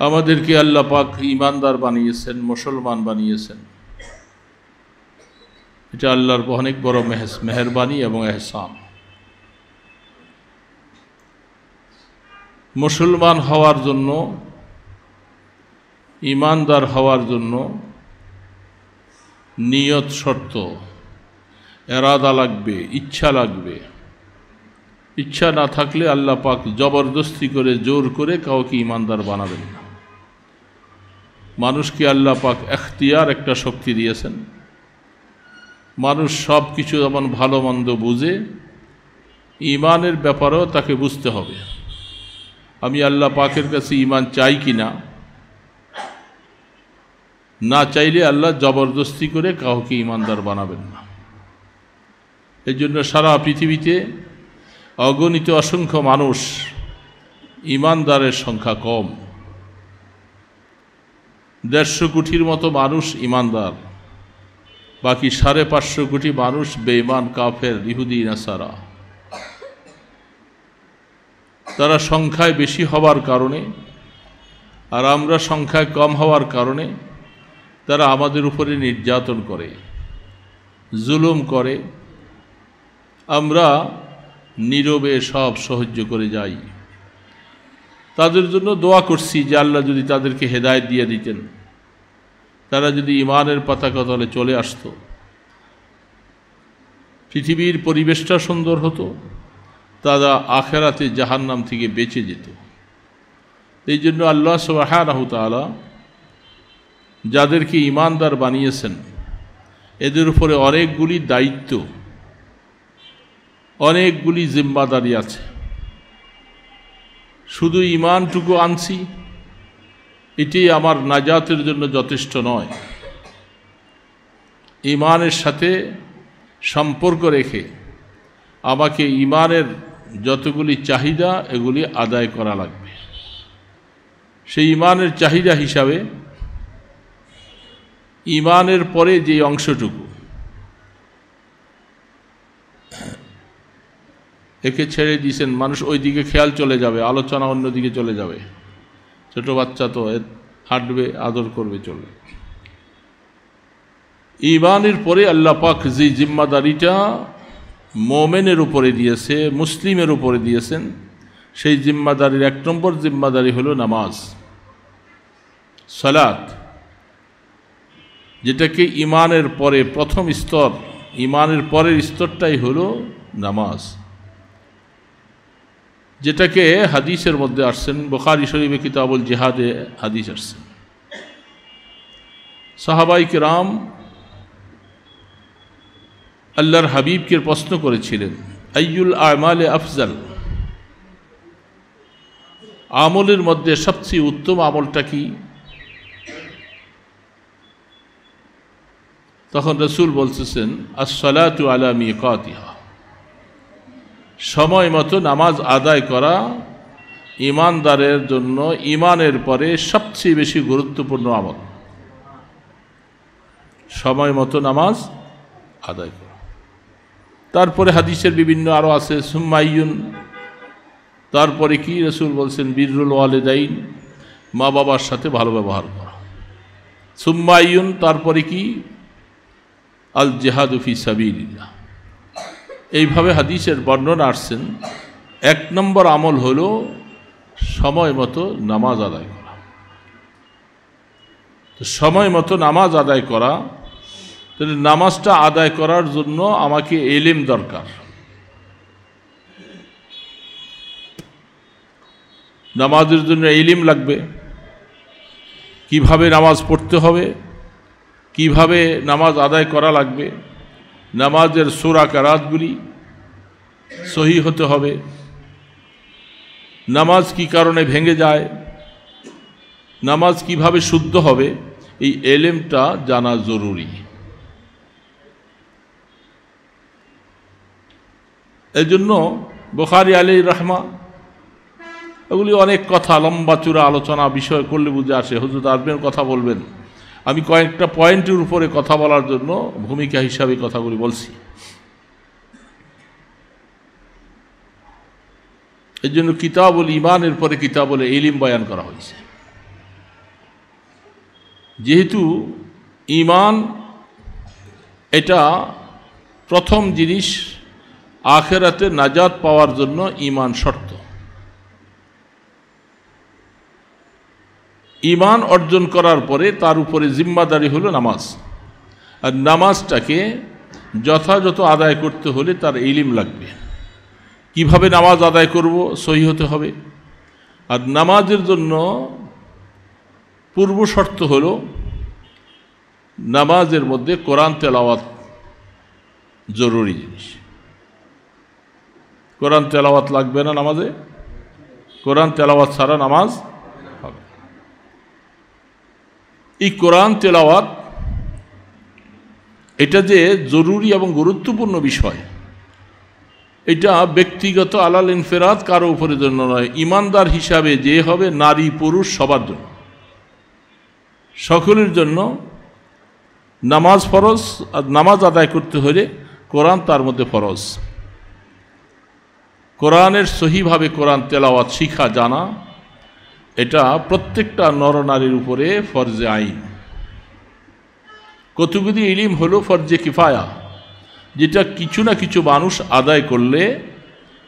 আমাদেরকে আল্লাহ পাক ইমানদার বানিয়েছেন, মুসলমান বানিয়েছেন। এটা আল্লাহর অনেক বড় মেহস, মেহরবানি এবং এহসান। মুসলমান হওয়ার জন্য, ইমানদার হওয়ার জন্য নিয়ত শর্ত, এরাদা লাগবে, ইচ্ছা লাগবে। ইচ্ছা না থাকলে আল্লাহ পাক জবরদস্তি করে, জোর করে কাউকে ইমানদার বানাবেন না। মানুষকে আল্লাহ পাক এখতিয়ার একটা শক্তি দিয়েছেন। মানুষ সব কিছু যেমন ভালো মন্দ বুঝে ইমানের ব্যাপারেও তাকে বুঝতে হবে। আমি আল্লাহ পাকের কাছে ইমান চাই কি না না চাইলে আল্লাহ জবরদস্তি করে কাউকে ইমানদার বানাবেন না। এই জন্য সারা পৃথিবীতে অগণিত অসংখ্য মানুষ ইমানদারের সংখ্যা কম। দেড়শো কোটির মতো মানুষ ইমানদার, বাকি সাড়ে পাঁচশো কোটি মানুষ বেইমান কাফের, ইহুদি, নাসারা। তারা সংখ্যায় বেশি হওয়ার কারণে আর আমরা সংখ্যায় কম হওয়ার কারণে তারা আমাদের উপরে নির্যাতন করে, জুলুম করে। আমরা নীরবে সব সহ্য করে যাই। তাদের জন্য দোয়া করছি যে আল্লাহ যদি তাদেরকে হেদায়ত দিয়ে দিতেন। তারা যদি ইমানের পতাকা তলে চলে আসতো। পৃথিবীর পরিবেশটা সুন্দর হতো। তারা আখেরাতে জাহান্নাম থেকে বেঁচে যেত। এই জন্য আল্লাহ সুবাহানহতালা যাদেরকে ইমানদার বানিয়েছেন, এদের উপরে অনেকগুলি দায়িত্ব, অনেকগুলি জিম্মাদারি আছে। শুধু ইমানটুকু আনছি, এটি আমার নাজাতের জন্য যথেষ্ট নয়। ইমানের সাথে সম্পর্ক রেখে আমাকে ইমানের যতগুলি চাহিদা, এগুলি আদায় করা লাগবে। সেই ইমানের চাহিদা হিসাবে ইমানের পরে যে অংশটুকু একে ছেড়ে দিয়েছেন মানুষ ওই দিকে খেয়াল চলে যাবে, আলোচনা অন্যদিকে চলে যাবে। ছোট বাচ্চা তো হাঁটবে, আদর করবে, চলবে। ইমানের পরে আল্লাহ পাক যে জিম্মাদারিটা মোমেনের উপরে দিয়েছে, মুসলিমের উপরে দিয়েছেন, সেই জিম্মাদারির এক নম্বর জিম্মাদারি হলো নামাজ। সালাত, যেটাকে ইমানের পরে প্রথম স্তর ইমানের পরের স্তরটাই হলো নামাজ। যেটাকে হাদিসের মধ্যে আসছেন, বখারি শরীফে কিতাবুল জেহাদে হাদিস আসছেন সাহাবাই রাম আল্লাহর হাবিবকে প্রশ্ন করেছিলেন, আইয়ুল আমালে আফজাল? আমলের মধ্যে সবচেয়ে উত্তম আমলটা কি? তখন রসুল বলতেছেন আসলাতু আলামি কাতিহা সময় মতো নামাজ আদায় করা ইমানদারের জন্য ইমানের পরে সবচেয়ে বেশি গুরুত্বপূর্ণ আমল। সময় মতো নামাজ আদায় করা। তারপরে হাদিসের বিভিন্ন আরও আছে সুম্মাইয়ুন তারপরে কি রসুল বলছেন, বীরুল ওয়ালেদাইন, মা বাবার সাথে ভালো ব্যবহার করা। সুম্মাইয়ুন তারপরে কি? আল জেহাদুফি সাবিল্লা এইভাবে হাদিসের বর্ণনা আসছেন, এক নম্বর আমল হল সময় মতো নামাজ আদায় করা। সময় মতো নামাজ আদায় করা, তাহলে নামাজটা আদায় করার জন্য আমাকে এলিম দরকার। নামাজের জন্য এলিম লাগবে। কীভাবে নামাজ পড়তে হবে? কীভাবে নামাজ আদায় করা লাগবে? নামাজের সোরা কারাতগুলি সহি হতে হবে। নামাজ কি কারণে ভেঙে যায়? নামাজ কীভাবে শুদ্ধ হবে? এই এলেমটা জানা জরুরি। এই জন্য বোখারি আলী রহমা, এগুলি অনেক কথা, লম্বা চূড়া আলোচনা বিষয় করলে বুঝে আসে। হুজুর আসবেন কথা বলবেন। আমি কয়েকটা পয়েন্টের উপরে কথা বলার জন্য ভূমিকা হিসাবে কথাগুলি বলছি। এর জন্য কিতাবুল ইমানের পরে কিতাবুল ইলিম বয়ান করা হয়েছে। যেহেতু ইমান এটা প্রথম জিনিস আখেরাতে নাজাত পাওয়ার জন্য ইমান শর্ত। ইমান অর্জন করার পরে তার উপরে জিম্মাদারি হলো নামাজ। আর নামাজটাকে যথাযথ আদায় করতে হলে তার ইলিম লাগবে। কীভাবে নামাজ আদায় করব, সহি হতে হবে। আর নামাজের জন্য পূর্ব শর্ত হল নামাজের মধ্যে কোরআন তেলাওয়াত জরুরি জিনিস। কোরআন তেলাওয়াত লাগবে না নামাজে? কোরআন তেলাওয়াত ছাড়া নামাজ হবে এই কোরআন তেলাওয়াত, এটা যে জরুরি এবং গুরুত্বপূর্ণ বিষয়, এটা ব্যক্তিগত আলাল ইনফেরাত কারও উপরে জন্য নয়, ইমানদার হিসাবে যে হবে নারী পুরুষ সবার জন্য। সকলের জন্য নামাজ ফরজ, আর নামাজ আদায় করতে হলে কোরআন তার মধ্যে ফরজ। কোরআনের সহিভাবে কোরআন তেলাওয়াত শিখা, জানা এটা প্রত্যেকটা নরনারীর উপরে ফরজে আইন। কতগুলি ইলিম হলো ফরজে কিফায়া, যেটা কিছু না কিছু মানুষ আদায় করলে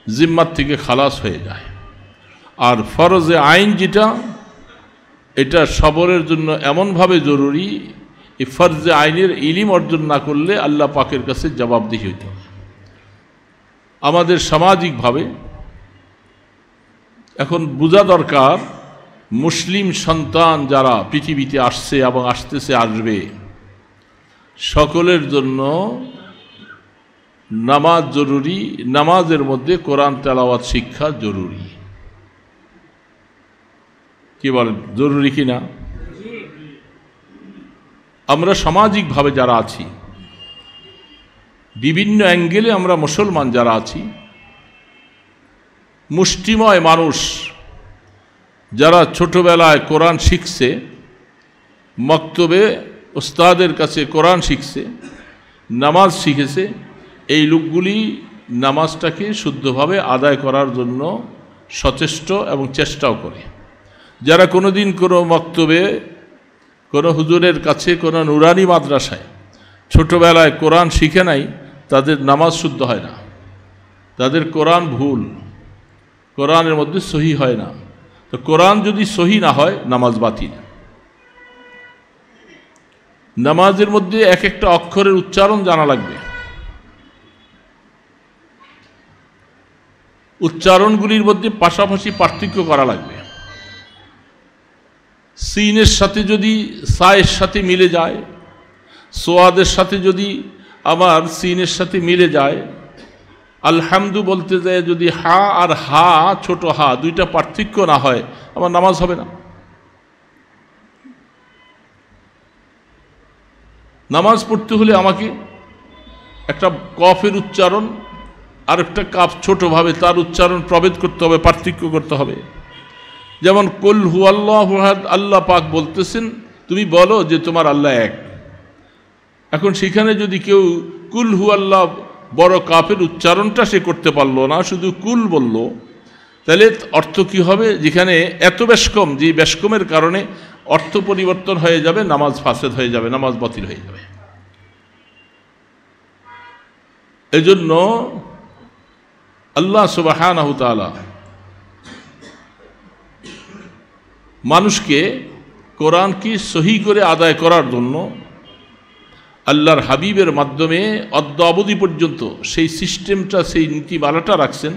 জিম্মার থেকে খালাস হয়ে যায়। আর ফরজে আইন যেটা, এটা সবরের জন্য এমনভাবে জরুরি, এই ফরজে আইনের ইলিম অর্জন না করলে আল্লাহ পাকের কাছে জবাবদিহি হইতে হবে। আমাদের সামাজিকভাবে এখন বোঝা দরকার মুসলিম সন্তান যারা পৃথিবীতে আসছে এবং আসতেছে আসবে, সকলের জন্য নামাজ জরুরি। নামাজের মধ্যে কোরআন, তেলাওয়াত, শিক্ষা জরুরি। কি বলেন, জরুরি কি না? আমরা সামাজিকভাবে যারা আছি, বিভিন্ন অ্যাঙ্গেলে আমরা মুসলমান যারা আছি, মুষ্টিময় মানুষ যারা ছোটবেলায় কোরআন শিখছে, মক্তবে ওস্তাদের কাছে কোরআন শিখছে, নামাজ শিখেছে, এই লোকগুলি নামাজটাকে শুদ্ধভাবে আদায় করার জন্য সচেষ্ট এবং চেষ্টাও করে। যারা কোনো দিন কোনো মক্তবে, কোনো হুজুরের কাছে, কোনো নুরানি মাদ্রাসায় ছোটবেলায় কোরআন শিখে নাই, তাদের নামাজ শুদ্ধ হয় না। তাদের কোরআন ভুল, কোরআনের মধ্যে সহি হয় না। তো কোরআন যদি সহি না হয়, নামাজ বাতিল। নামাজের মধ্যে এক একটা অক্ষরের উচ্চারণ জানা লাগবে। উচ্চারণগুলির মধ্যে পাশাপাশি পার্থক্য করা লাগবে। সিনের সাথে যদি সায়ের সাথে মিলে যায়, সোয়াদের সাথে যদি আমার সিনের সাথে মিলে যায় আলহামদু বলতে যায় যদি হা আর হা, ছোট হা, দুইটা পার্থক্য না হয়, আমার নামাজ হবে না। নামাজ পড়তে হলে আমাকে একটা কফের উচ্চারণ আর একটা কাপ ছোটোভাবে তার উচ্চারণ প্রভেদ করতে হবে, পার্থক্য করতে হবে। যেমন, কুল হু আল্লাহ পাক বলতেছেন, তুমি বলো যে তোমার আল্লাহ এক। এখন সেখানে যদি কেউ কুল হু আল্লাহ বড় কাপের উচ্চারণটা সে করতে পারল না, শুধু কুল বলল। তাহলে অর্থ কি হবে? যেখানে এত বেশকম যে বেশকমের কারণে অর্থ পরিবর্তন হয়ে যাবে, নামাজ ফাসেদ হয়ে যাবে, নামাজ বাতিল হয়ে যাবে। এজন্য আল্লাহ সুবাহান মানুষকে কোরআনকে সহি করে আদায় করার জন্য আল্লাহর হাবিবের মাধ্যমে অদ্য অবধি পর্যন্ত সেই সিস্টেমটা, সেই নীতিমালাটা রাখছেন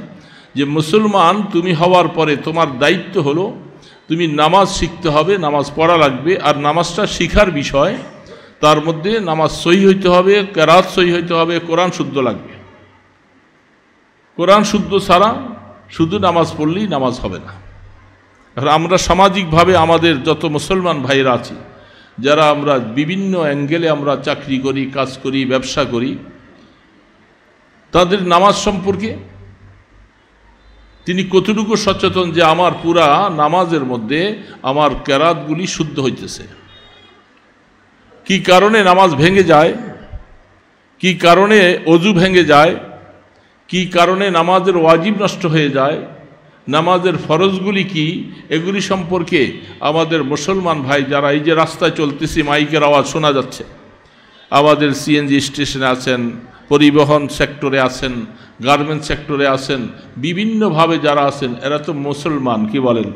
যে মুসলমান তুমি হওয়ার পরে তোমার দায়িত্ব হলো তুমি নামাজ শিখতে হবে, নামাজ পড়া লাগবে আর নামাজটা শিখার বিষয়, তার মধ্যে নামাজ সহি হইতে হবে, কেরাত সহি হইতে হবে, কোরআন শুদ্ধ লাগবে। কোরআন শুদ্ধ ছাড়া শুধু নামাজ পড়লেই নামাজ হবে না। আমরা সামাজিকভাবে আমাদের যত মুসলমান ভাইয়েরা আছি যারা আমরা বিভিন্ন অ্যাঙ্গেলে আমরা চাকরি করি, কাজ করি, ব্যবসা করি, তাদের নামাজ সম্পর্কে তিনি কতটুকু সচেতন যে আমার পুরা নামাজের মধ্যে আমার ক্যারাতগুলি শুদ্ধ হইতেছে? কি কারণে নামাজ ভেঙে যায়? কি কারণে অজু ভেঙে যায়? কি কারণে নামাজের ওয়াজিব নষ্ট হয়ে যায়? নামাজের ফরজগুলি কি? এগুলি সম্পর্কে আমাদের মুসলমান ভাই যারা এই যে রাস্তায় চলতেছি, মাইকের আওয়াজ শোনা যাচ্ছে। আমাদের সিএনজি স্টেশনে আছেন, পরিবহন সেক্টরে আছেন গার্মেন্ট সেক্টরে আছেন, বিভিন্নভাবে যারা আছেন, এরা তো মুসলমান, কি বলেন?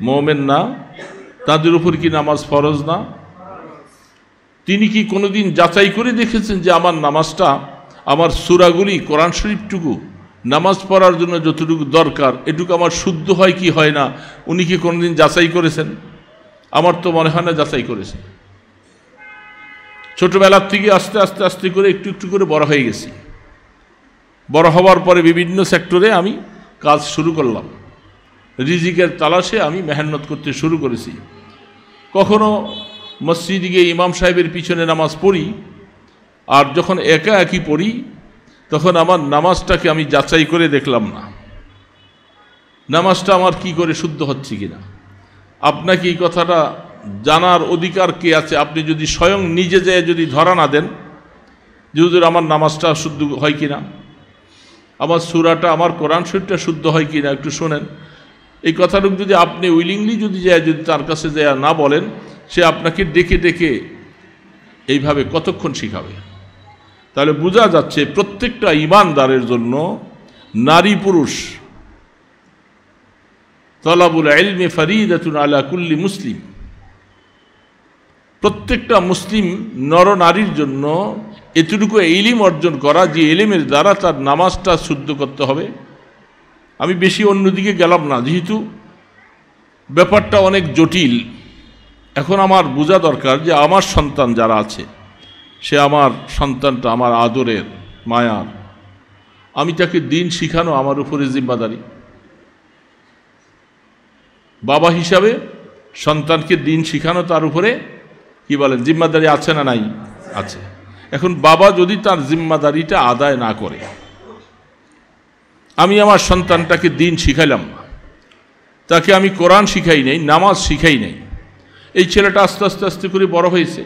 মোমেন না? তাদের উপর কি নামাজ ফরজ না? তিনি কি কোনোদিন যাচাই করে দেখেছেন যে আমার নামাজটা, আমার সুরাগুলি কোরআন শরীফটুকু নামাজ পড়ার জন্য যতটুকু দরকার, এটুকু আমার শুদ্ধ হয় কি হয় না, উনি কি কোনোদিন যাচাই করেছেন? আমার তো মনে হয় না যাচাই করেছেন ছোটবেলার থেকে আস্তে আস্তে আস্তে করে একটু একটু করে বড় হয়ে গেছি। বড় হওয়ার পরে বিভিন্ন সেক্টরে আমি কাজ শুরু করলাম। রিজিকের তালাশে আমি মেহনত করতে শুরু করেছি। কখনো মসজিদে গিয়ে ইমাম সাহেবের পিছনে নামাজ পড়ি, আর যখন একা একই পড়ি তখন আমার নামাজটাকে আমি যাচাই করে দেখলাম না। নামাজটা আমার কি করে শুদ্ধ হচ্ছে কিনা? আপনাকে এই কথাটা জানার অধিকার কে আছে? আপনি যদি স্বয়ং নিজে যেয়ে যদি ধরা না দেন যে হুজুর আমার নামাজটা শুদ্ধ হয় কিনা? আমার সুরাটা, আমার কোরআন শরীরটা শুদ্ধ হয় কিনা একটু শোনেন। এই কথাটুকু যদি আপনি উইলিংলি যদি যায় যদি তার কাছে যায় না বলেন, সে আপনাকে ডেকে ডেকে এইভাবে কতক্ষণ শিখাবে? তাহলে বোঝা যাচ্ছে প্রত্যেকটা ইমানদারের জন্য নারী পুরুষ তলাবুল এলমে ফরিদাতুন আলা কুল্লি মুসলিম। প্রত্যেকটা মুসলিম নর নারীর জন্য এতটুকু এলিম অর্জন করা, যে এলিমের দ্বারা তার নামাজটা শুদ্ধ করতে হবে। আমি বেশি অন্যদিকে গেলাম না, যেহেতু ব্যাপারটা অনেক জটিল। এখন আমার বোঝা দরকার যে আমার সন্তান যারা আছে সে আমার সন্তানটা, আমার আদরের মায়ার। আমি তাকে দিন শিখানো আমার উপরে জিম্মাদারি। বাবা হিসাবে সন্তানকে দিন শিখানো তার উপরে কি বলেন, জিম্মাদারি আছে না নাই? আছে। এখন বাবা যদি তার জিম্মাদারিটা আদায় না করে, আমি আমার সন্তানটাকে দিন শিখাইলাম, তাকে আমি কোরআন শিখাই নাই, নামাজ শিখাই নাই, এই ছেলেটা আস্তে আস্তে আস্তে করে বড় হয়েছে।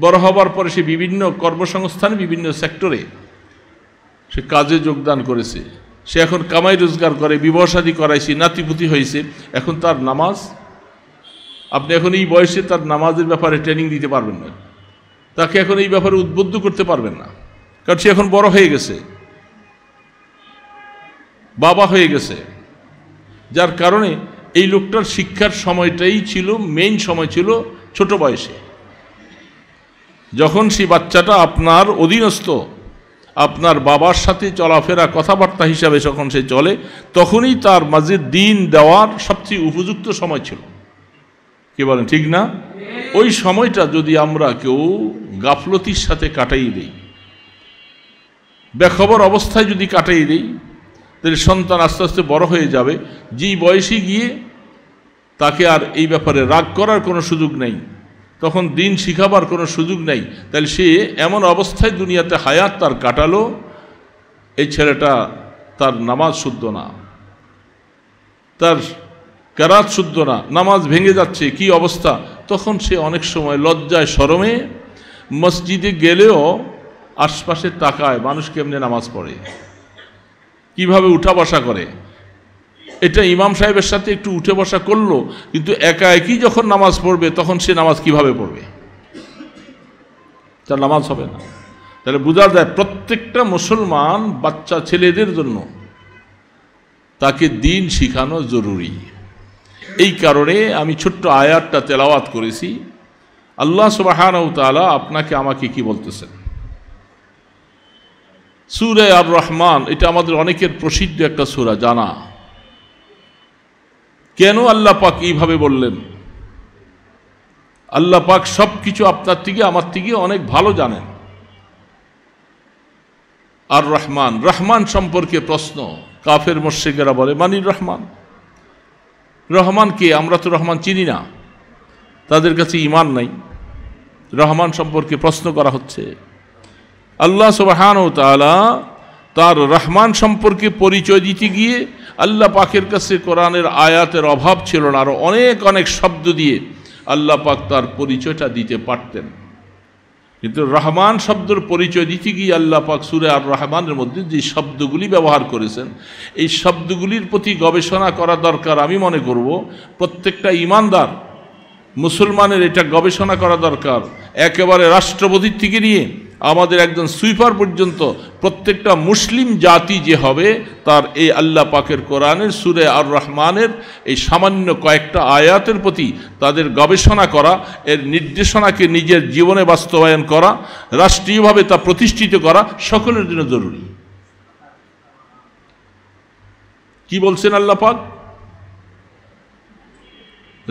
বড় হবার পরে সে বিভিন্ন কর্মসংস্থানে, বিভিন্ন সেক্টরে সে কাজে যোগদান করেছে। সে এখন কামাই রোজগার করে বিবাহসাদী করাইছে, নাতিপুতি হয়েছে। এখন তার নামাজ, আপনি এখন এই বয়সে তার নামাজের ব্যাপারে ট্রেনিং দিতে পারবেন না। তাকে এখন এই ব্যাপারে উদ্বুদ্ধ করতে পারবেন না। কারণ সে এখন বড় হয়ে গেছে। বাবা হয়ে গেছে। যার কারণে এই লোকটার শিক্ষার সময়টাই ছিল মেইন সময় ছিল ছোট বয়সে। যখন সেই বাচ্চাটা আপনার অধীনস্থ, আপনার বাবার সাথে চলাফেরা কথাবার্তা হিসাবে যখন সে চলে, তখনই তার মাঝে দিন দেওয়ার সবচেয়ে উপযুক্ত সময় ছিল। কি বলেন, ঠিক না? ওই সময়টা যদি আমরা কেউ গাফলতির সাথে কাটাই দিই, বেখবর অবস্থায় যদি কাটাই দিই, তাহলে সন্তান আস্তে আস্তে বড় হয়ে যাবে। যেই বয়সে গিয়ে তাকে আর এই ব্যাপারে রাগ করার কোনো সুযোগ নেই। তখন দিন শিখাবার কোনো সুযোগ নেই। তাহলে সে এমন অবস্থায় দুনিয়াতে হায়াত তার কাটালো, এই ছেলেটা তার নামাজ শুদ্ধ না। তার কেরাত শুদ্ধ না, নামাজ ভেঙে যাচ্ছে, কি অবস্থা? তখন সে অনেক সময় লজ্জায় সরমে, মসজিদে গেলেও আশপাশে তাকায়, মানুষ কেমনে নামাজ পড়ে? কীভাবে উঠা বসা করে? এটা ইমাম সাহেবের সাথে একটু উঠে বসা করল, কিন্তু একা একই যখন নামাজ পড়বে, তখন সে নামাজ কীভাবে পড়বে? তার নামাজ হবে না। তাহলে বোঝা যায় প্রত্যেকটা মুসলমান বাচ্চা ছেলেদের জন্য তাকে দিন শিখানো জরুরি। এই কারণে আমি ছোট্ট আয়াতটা তেলাওয়াত করেছি। আল্লাহ সুবাহান তালা আপনাকে আমাকে কি বলতেছেন? সুরে আর রহমান, এটা আমাদের অনেকের প্রসিদ্ধ একটা সুরা, জানা। কেন আল্লাহ পাক এইভাবে বললেন? আল্লাহ পাক সব কিছু আপনার থেকে, আমার থেকে অনেক ভালো জানেন। আর রহমান রহমান সম্পর্কে প্রশ্ন। কাফের মোর্শেকেরা বলে, মানির রহমান? রহমান কে? আমরা তো রহমান চিনি না। তাদের কাছে ইমান নাই। রহমান সম্পর্কে প্রশ্ন করা হচ্ছে। আল্লাহ সুবাহান ও তালা তার রহমান সম্পর্কে পরিচয় দিতে গিয়ে আল্লাহ পাকের কাছে কোরআনের আয়াতের অভাব ছিল না আরও অনেক অনেক শব্দ দিয়ে আল্লাহ পাক তার পরিচয়টা দিতে পারতেন। কিন্তু রহমান শব্দের পরিচয় দিতে গিয়ে আল্লাহ পাক সুরে আর রহমানের মধ্যে যে শব্দগুলি ব্যবহার করেছেন, এই শব্দগুলির প্রতি গবেষণা করা দরকার আমি মনে করব, প্রত্যেকটা ইমানদার মুসলমানের এটা গবেষণা করা দরকার। একেবারে রাষ্ট্রপতির থেকে নিয়ে আমাদের একজন সুইপার পর্যন্ত প্রত্যেকটা মুসলিম জাতি যে হবে, তার এই আল্লাহ পাকের কোরআনের, সুরে আর রহমানের এই সামান্য কয়েকটা আয়াতের প্রতি তাদের গবেষণা করা, এর নির্দেশনাকে নিজের জীবনে বাস্তবায়ন করা, রাষ্ট্রীয়ভাবে তা প্রতিষ্ঠিত করা সকলের জন্য জরুরি। কি বলছেন আল্লাহ পাক?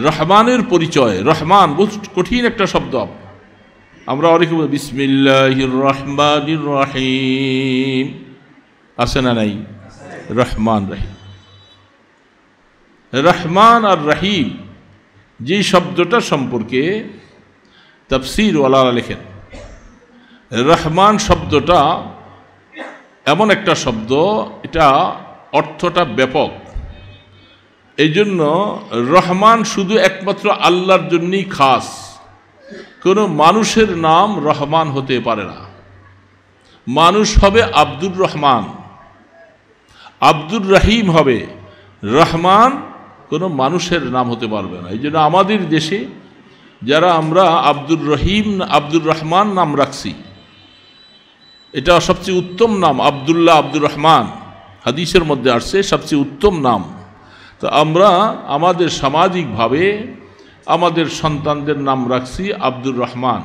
রহমানের পরিচয়, রহমান বহু কঠিন একটা শব্দ আমরা অনেকে বিসমিল্লাহির রহমানির রহিম আছে না নাই? রহমান রহিম। রহমান আর রহিম, যে শব্দটা সম্পর্কে তফসির ওয়ালারা লেখেন, রহমান শব্দটা এমন একটা শব্দ, এটা অর্থটা ব্যাপক। এই জন্য রহমান শুধু একমাত্র আল্লাহর জন্যই খাস। কোনো মানুষের নাম রহমান হতে পারে না। মানুষ হবে আব্দুর রহমান। আব্দুর রহিম হবে রহমান, কোনো মানুষের নাম হতে পারবে না। এই জন্য আমাদের দেশে যারা আমরা আব্দুর রহিম, আব্দুর রহমান নাম রাখছি, এটা সবচেয়ে উত্তম নাম, আবদুল্লাহ আব্দুর রহমান। হাদিসের মধ্যে আসছে, সবচেয়ে উত্তম নাম। তো আমরা আমাদের সামাজিকভাবে আমাদের সন্তানদের নাম রাখছি আব্দুর রহমান।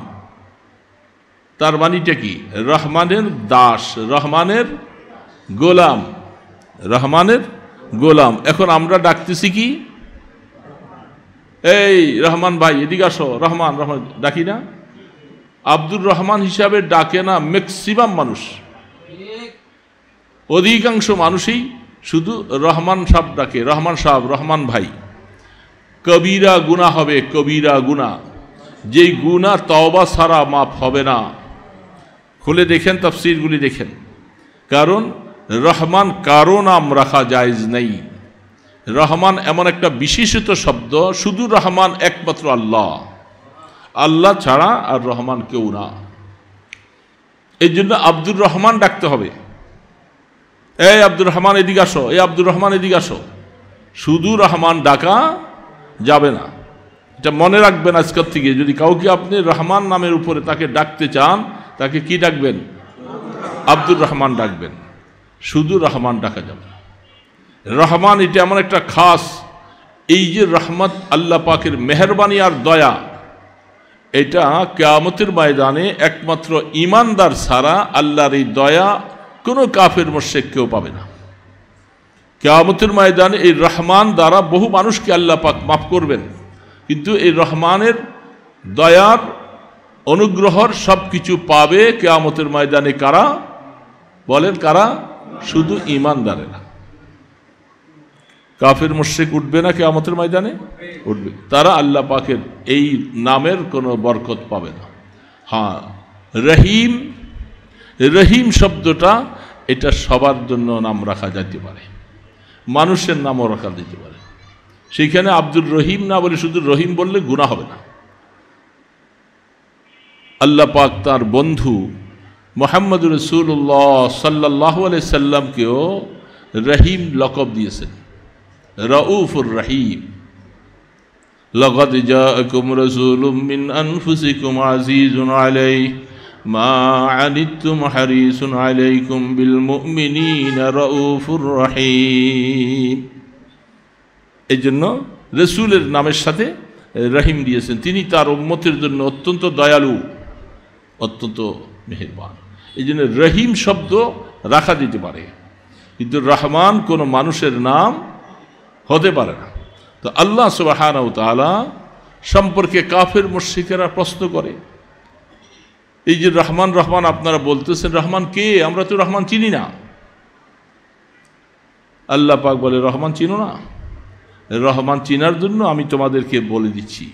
তার মানিটা কি? রহমানের দাস, রহমানের গোলাম রহমানের গোলাম। এখন আমরা ডাকতেছি কি? এই রহমান ভাই, এদিকে আসো। রহমান রহমান, ডাকি না। আব্দুর রহমান হিসাবে ডাকে না ম্যাক্সিমাম মানুষ। অধিকাংশ মানুষই শুধু রহমান সাহ ডাকে রহমান সাহেব রহমান ভাই। কবিরা গুণা হবে, কবিরা গুণা যেই গুণা তওবা সারা মাপ হবে না। খুলে দেখেন, তফসিরগুলি দেখেন। কারণ রহমান কারও নাম রাখা জায়জ নেই। রহমান এমন একটা বিশেষিত শব্দ, শুধু রহমান একমাত্র আল্লাহ। আল্লাহ ছাড়া আর রহমান কেউ না। এই জন্য আব্দুর রহমান ডাকতে হবে। এই আব্দুর রহমান, এদিকে আসো। এই আব্দুর রহমান, এদিকে আসো। শুধু রহমান ডাকা যাবে না। এটা মনে রাখবেন আজকের থেকে, যদি কাউকে আপনি রহমান নামের উপরে তাকে ডাকতে চান, তাকে কি ডাকবেন? আব্দুর রহমান ডাকবেন। শুধু রহমান ডাকা যাবে রহমান এটা এমন একটা খাস, এই যে রহমত আল্লাহ পাকের মেহরবানি আর দয়া, এটা কেয়ামতের ময়দানে একমাত্র ইমানদার ছাড়া আল্লাহর এই দয়া কোনো কাফের মোর্শেক কেউ পাবে না। কেয়ামতের ময়দানে এই রহমান দ্বারা বহু মানুষকে আল্লাহ পাক মাফ করবেন। কিন্তু এই রহমানের দয়ার, অনুগ্রহর সব কিছু পাবে কেয়ামতের ময়দানে কারা? বলেন কারা? শুধু ইমানদারেরা কাফের মোশেক উঠবে না কেয়ামতের ময়দানে? উঠবে। তারা আল্লাহ পাকের এই নামের কোনো বরকত পাবে না। হ্যাঁ রহিম রহিম শব্দটা এটা সবার জন্য নাম রাখা যেতে পারে মানুষের নামও রাখা যেতে পারে সেইখানে আব্দুর রহিম না বলে শুধু রহিম বললে গুণা হবে না আল্লাহ পাক তার বন্ধু মোহাম্মদ রসুল্লাহ সাল্লাহ সাল্লামকেও রহিম লকব দিয়েছেন রউফুর রহিম لقد جاءكم رسول من أنفسكم عزيز عليه ما عنتم حريص عليكم بالمؤمنين رؤوف رحيم এই জন্য রসুলের নামের সাথে রহিম দিয়েছেন তিনি তার উম্মতের জন্য অত্যন্ত দয়ালু অত্যন্ত মেহেরবান এই জন্য রহিম শব্দ রাখা দিতে পারে কিন্তু রহমান কোনো মানুষের নাম হতে পারে না তো আল্লাহ সুবাহান তালা সম্পর্কে কাফের মুর্শিকেরা প্রশ্ন করে এই যে রহমান রহমান আপনারা বলতেছেন, রহমান কে? আমরা তো রহমান চিনি না। আল্লাহ পাক বলে, রহমান চিনো না। রহমান চিনার জন্য আমি তোমাদেরকে বলে দিচ্ছি।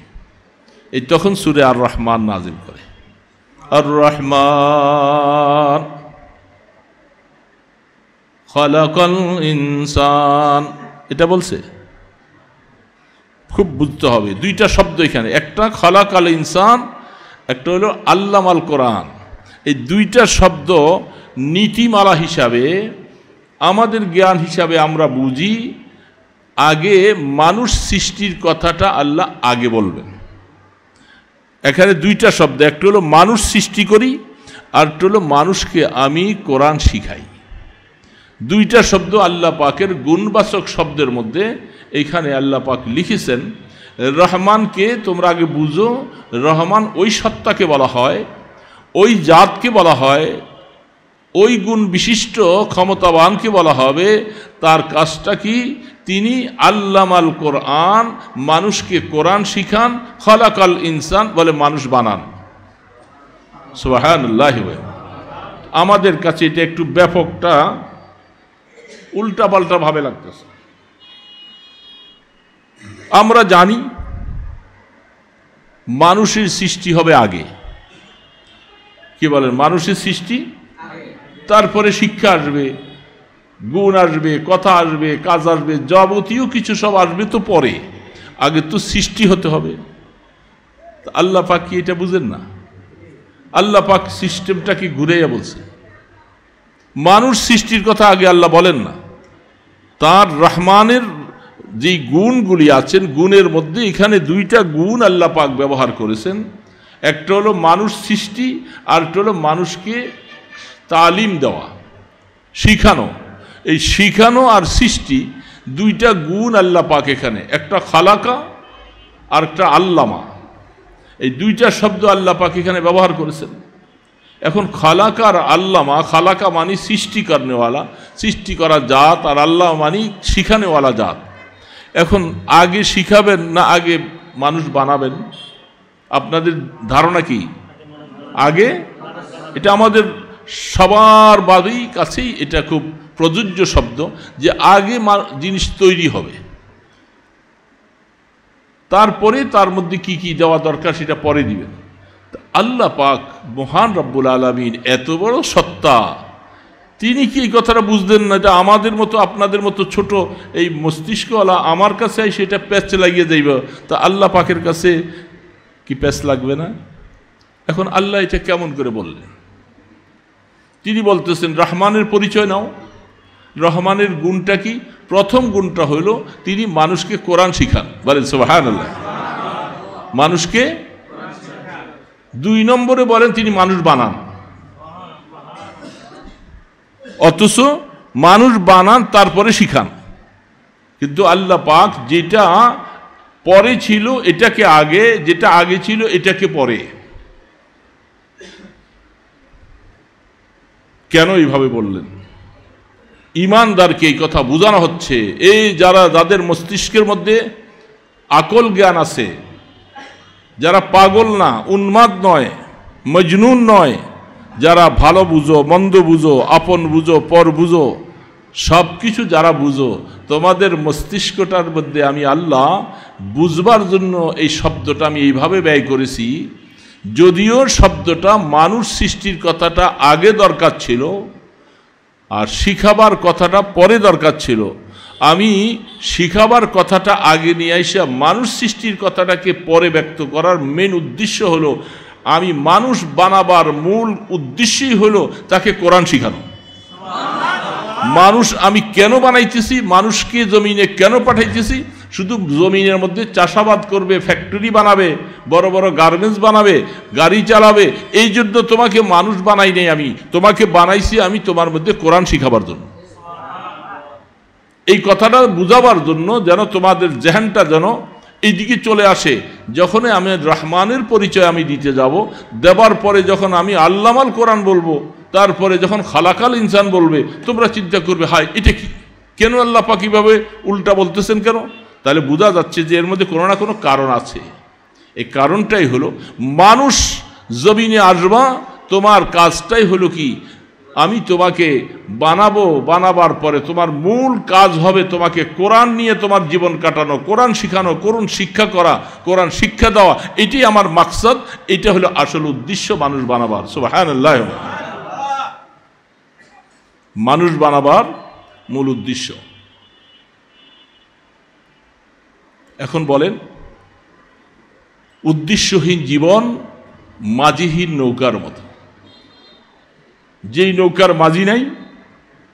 এই তখন সুরে আর রহমান নাজিল করে। আর রহমান খলাকল ইনসান। এটা বলছে? খুব বুঝতে হবে। দুইটা শব্দ এখানে। একটা খলাকাল ইনসান একটা হলো আল্লামাল কোরআন। এই দুইটা শব্দ নীতিমালা হিসাবে, আমাদের জ্ঞান হিসাবে আমরা বুঝি, আগে মানুষ সৃষ্টির কথাটা আল্লাহ আগে বলবেন। এখানে দুইটা শব্দ, একটা হলো মানুষ সৃষ্টি করি, আর একটা হলো মানুষকে আমি কোরআন শিখাই। দুইটা শব্দ আল্লাহ পাকের গুণবাচক শব্দের মধ্যে এইখানে আল্লাহ পাক লিখেছেন রহমানকে তোমরা আগে বুঝো। রহমান ওই সত্তাকে বলা হয়, ওই জাতকে বলা হয়, ওই গুণ বিশিষ্ট ক্ষমতাবানকে বলা হবে। তার কাজটা কি? তিনি আল্লামাল কোরআন, মানুষকে কোরআন শিখান, খলাকাল ইনসান বলে মানুষ বানান। সুবাহান্লাহ আমাদের কাছে এটা একটু ব্যাপকটা, উল্টাপাল্টা ভাবে লাগতেছে। আমরা জানি মানুষের সৃষ্টি হবে আগে। কি বলেন? মানুষের সৃষ্টি? তারপরে শিক্ষা আসবে, গুণ আসবে, কথা আসবে, কাজ আসবে, যাবতীয় কিছু সব আসবে তো পরে। আগে তো সৃষ্টি হতে হবে। আল্লাহ পাক কি এটা বুঝেন না? আল্লাহ পাক সিস্টেমটা কি ঘুরেইয়া বলছে? মানুষ সৃষ্টির কথা আগে আল্লাহ বলেন না। তার রহমানের যেই গুণগুলি আছেন, গুণের মধ্যে এখানে দুইটা গুণ আল্লাহ পাক ব্যবহার করেছেন। একটা হলো মানুষ সৃষ্টি আর একটা হলো মানুষকে তালিম দেওয়া, শিখানো। এই শিখানো আর সৃষ্টি দুইটা গুণ আল্লাহ পাক এখানে, একটা খালাকা আর একটা আল্লামা। এই দুইটা শব্দ আল্লাহ পাক এখানে ব্যবহার করেছেন। এখন খালাকা আর আল্লামা, খালাকা মানি সৃষ্টি করনেওয়ালা সৃষ্টি করা জাত আর আল্লাহ মানি শিখানেওয়ালা জাত। এখন আগে শিখাবেন না আগে মানুষ বানাবেন? আপনাদের ধারণা কি? আগে? এটা আমাদের সবার বাড়ির কাছেই এটা খুব প্রযোজ্য শব্দ যে আগে জিনিস তৈরি হবে। তারপরে তার মধ্যে কি কি দেওয়া দরকার সেটা পরে দিবেন। আল্লাহ পাক মহান রব্বুল আলমিন এত বড় সত্তা তিনি কি এই কথাটা বুঝতেন না যে আমাদের মতো, আপনাদের মতো ছোট এই মস্তিষ্কওয়ালা আমার কাছে সেটা প্যাচ লাগিয়ে যাইব তা আল্লাহ পাকের কাছে কি প্যাচ লাগবে না? এখন আল্লাহ এটা কেমন করে বললেন? তিনি বলতেছেন, রহমানের পরিচয় নাও। রহমানের গুণটা কি? প্রথম গুণটা হইল তিনি মানুষকে কোরআন শিখান। বলেন সোহান আল্লাহ মানুষকে? দুই নম্বরে বলেন তিনি মানুষ বানান। অথচ মানুষ বানান, তারপরে শিখান। কিন্তু আল্লাহ পাক যেটা পরে ছিল, এটাকে আগে, যেটা আগে ছিল, এটাকে পরে। কেন এইভাবে বললেন? ইমানদারকে এই কথা বোঝানো হচ্ছে। এই যারা, যাদের মস্তিষ্কের মধ্যে আকল জ্ঞান আছে, যারা পাগল না, উন্মাদ নয়, মজনুন নয় যারা ভালো বুঝো, মন্দ বুঝো, আপন বুঝো, পর বুঝো, সব কিছু যারা বুঝো, তোমাদের মস্তিষ্কটার মধ্যে আমি আল্লাহ বুঝবার জন্য এই শব্দটা আমি এইভাবে ব্যয় করেছি, যদিও শব্দটা মানুষ সৃষ্টির কথাটা আগে দরকার ছিল আর শিখাবার কথাটা পরে দরকার ছিল। আমি শিখাবার কথাটা আগে নিয়ে আসা মানুষ সৃষ্টির কথাটাকে পরে ব্যক্ত করার মেন উদ্দেশ্য হলো আমি মানুষ বানাবার মূল উদ্দেশ্যই হলো তাকে কোরআন শিখানো। মানুষ আমি কেন বানাইতেছি, মানুষকে জমিনে কেন পাঠাইতেছি? শুধু জমিনের মধ্যে চাষাবাদ করবে ফ্যাক্টরি বানাবে, বড় বড় গার্মেন্টস বানাবে, গাড়ি চালাবে, এই জন্য তোমাকে মানুষ বানাই নেই আমি। তোমাকে বানাইছি আমি তোমার মধ্যে কোরআন শিখাবার জন্য। এই কথাটা বুঝাবার জন্য যেন তোমাদের জেহানটা যেন এইদিকে চলে আসে, যখনই আমি রহমানের পরিচয় আমি দিতে যাব, দেবার পরে যখন আমি আল্লামাল কোরআন বলব, তারপরে যখন খালাকাল ইনসান বলবে, তোমরা চিন্তা করবে হাই এটা কি, কেন আল্লাহ পাকিভাবে উল্টা বলতেছেন কেন? তাহলে বোঝা যাচ্ছে যে এর মধ্যে কোনো না কোনো কারণ আছে। এই কারণটাই হলো, মানুষ জমিনে আসবা, তোমার কাজটাই হলো কি আমি তোমাকে বানাবো, বানাবার পরে তোমার মূল কাজ হবে তোমাকে কোরআন নিয়ে তোমার জীবন কাটানো, কোরআন শিখানো কোরআন শিক্ষা করা, কোরআন শিক্ষা দেওয়া। এটি আমার মাকসাদ, এটা হলো আসল উদ্দেশ্য মানুষ বানাবার। হ্যাঁ মানুষ বানাবার মূল উদ্দেশ্য। এখন বলেন, উদ্দেশ্যহীন জীবন মাঝিহীন নৌকার মতো। যেই নৌকার মাঝি নাই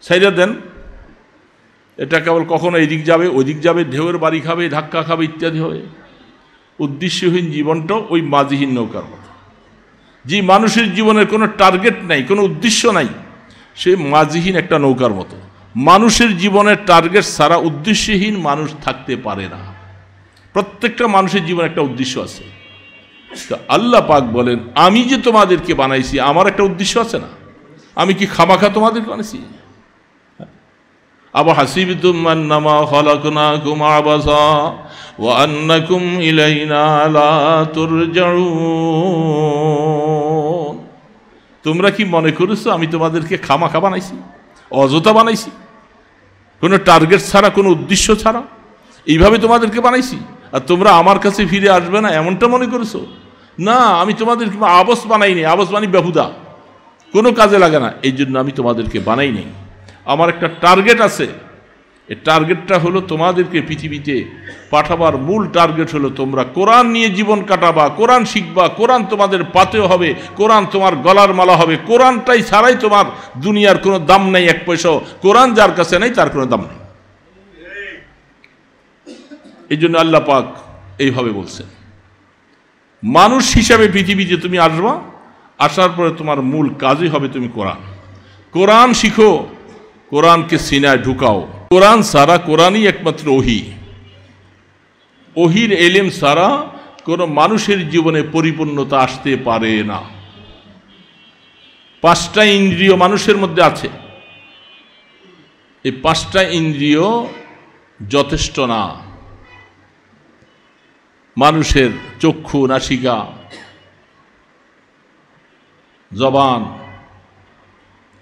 সাইডা দেন, এটা কেবল কখনো এদিক যাবে, ওদিক যাবে, ঢেউয়ের বাড়ি খাবে, ধাক্কা খাবে, ইত্যাদি হবে। উদ্দেশ্যহীন জীবনটা ওই মাঝিহীন নৌকার মতো। যে মানুষের জীবনের কোনো টার্গেট নাই, কোনো উদ্দেশ্য নাই, সে মাঝিহীন একটা নৌকার মতো। মানুষের জীবনের টার্গেট সারা উদ্দেশ্যহীন মানুষ থাকতে পারে না। প্রত্যেকটা মানুষের জীবনে একটা উদ্দেশ্য আছে। আল্লাহ পাক বলেন, আমি যে তোমাদেরকে বানাইছি, আমার একটা উদ্দেশ্য আছে না? আমি কি খামাখা তোমাদেরকে বানাইছি আবার হাসিবিতুম আন্নামা খলাকনাকুম আবাসা, ওয়া আন্নাকুম ইলাইনা লা তুরজাউন। তোমরা কি মনে করেছ আমি তোমাদেরকে খামাখা বানাইছি? অযথা বানাইছি? কোনো টার্গেট ছাড়া, কোনো উদ্দেশ্য ছাড়া? এইভাবে তোমাদেরকে বানাইছি? আর তোমরা আমার কাছে ফিরে আসবে না, এমনটা মনে করেছ? না, আমি তোমাদের আবস বানাইনি, আবস বানি বেহুদা। কোনো কাজে লাগে না। এই জন্য আমি তোমাদেরকে বানাই নেই। আমার একটা টার্গেট আছে। এই টার্গেটটা হলো তোমাদেরকে পৃথিবীতে পাঠাবার মূল টার্গেট হলো তোমরা কোরআন নিয়ে জীবন কাটাবা, কোরআন শিখবা, কোরআন তোমাদের পাতেও হবে, কোরআন তোমার গলার মালা হবে, কোরআনটাই ছাড়াই তোমার দুনিয়ার কোনো দাম নেই এক পয়সাও। কোরআন যার কাছে নেই, তার কোনো দাম নেই। এই জন্য আল্লাহ পাক এইভাবে বলছেন। মানুষ হিসাবে পৃথিবীতে তুমি আসবা আসার পরে তোমার মূল কাজই হবে তুমি কোরআন। কোরআন শিখো, কোরআনকে সিনায় ঢুকাও। কোরআন সারা কোরআনই একমাত্র ওহি। ওহির এলেম সারা কোনো মানুষের জীবনে পরিপূর্ণতা আসতে পারে না। পাঁচটা ইন্দ্রিয় মানুষের মধ্যে আছে। এই পাঁচটা ইন্দ্রিয় যথেষ্ট না। মানুষের চক্ষু, নাসিকা জবান,